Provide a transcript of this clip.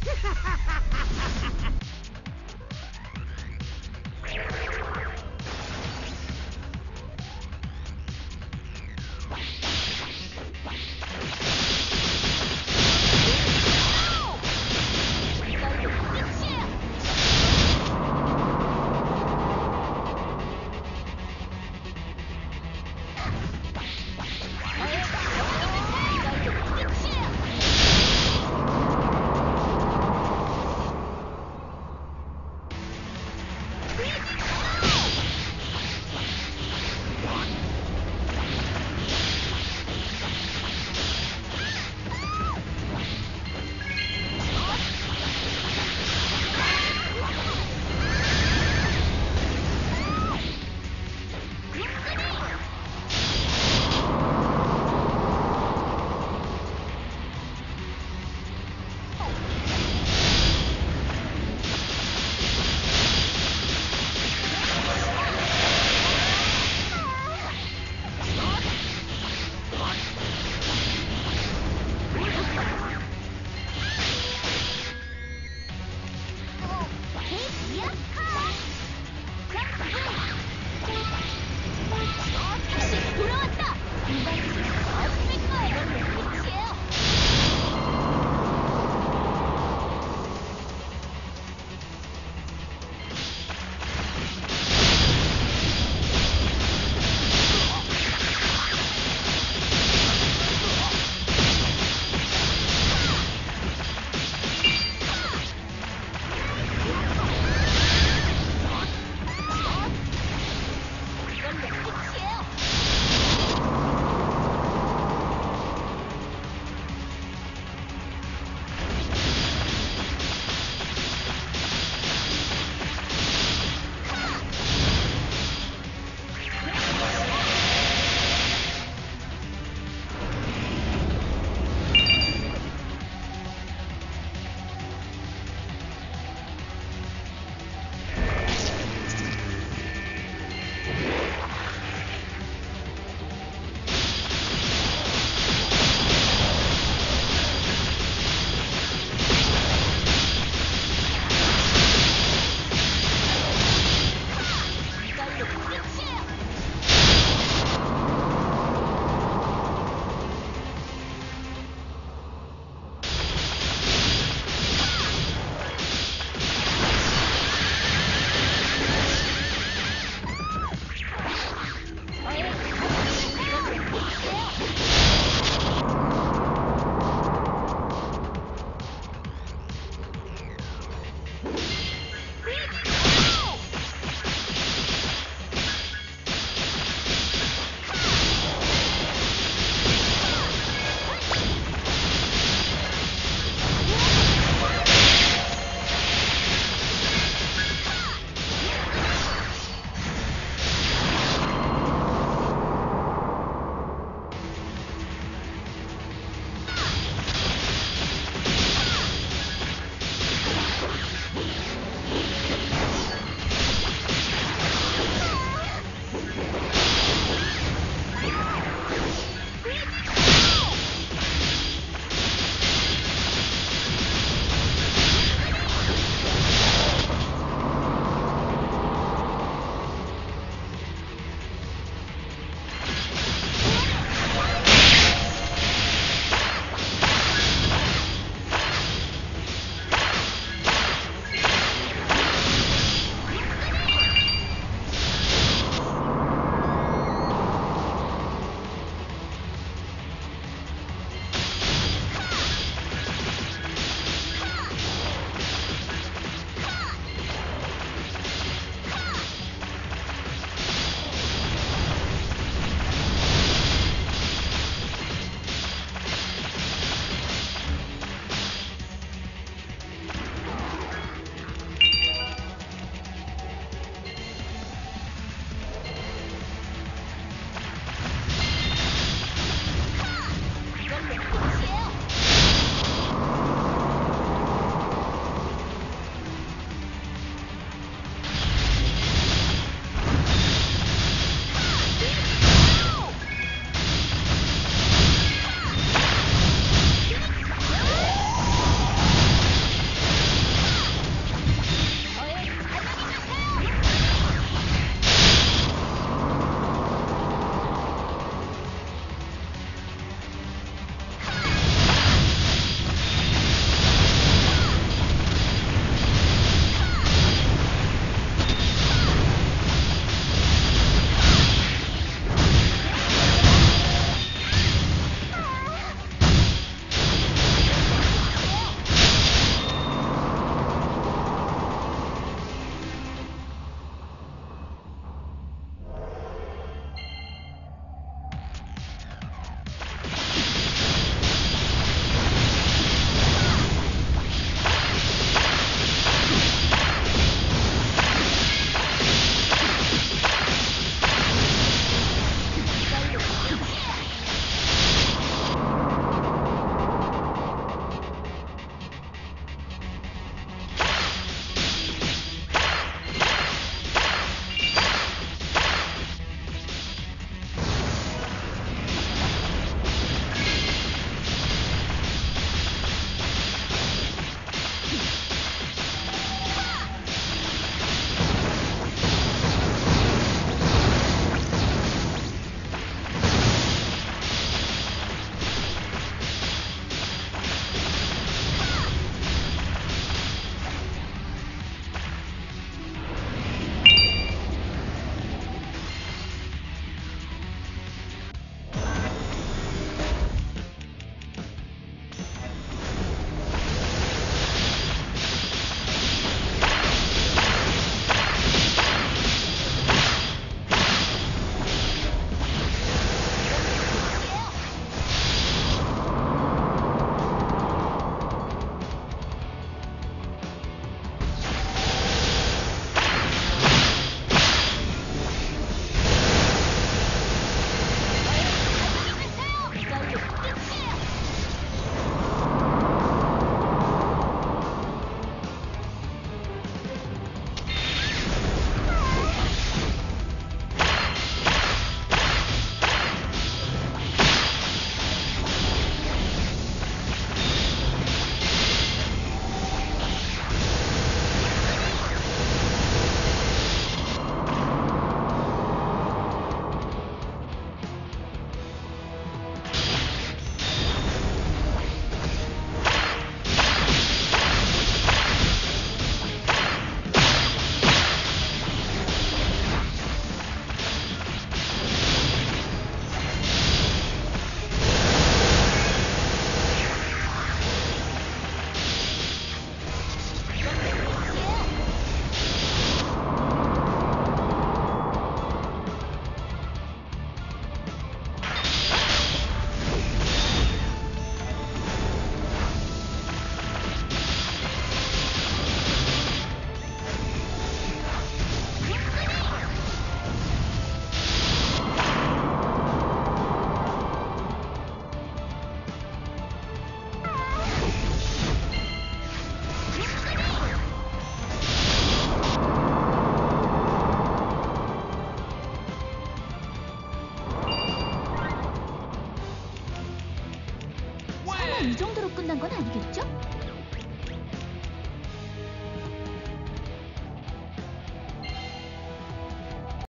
끝난 건가요? 완벽해.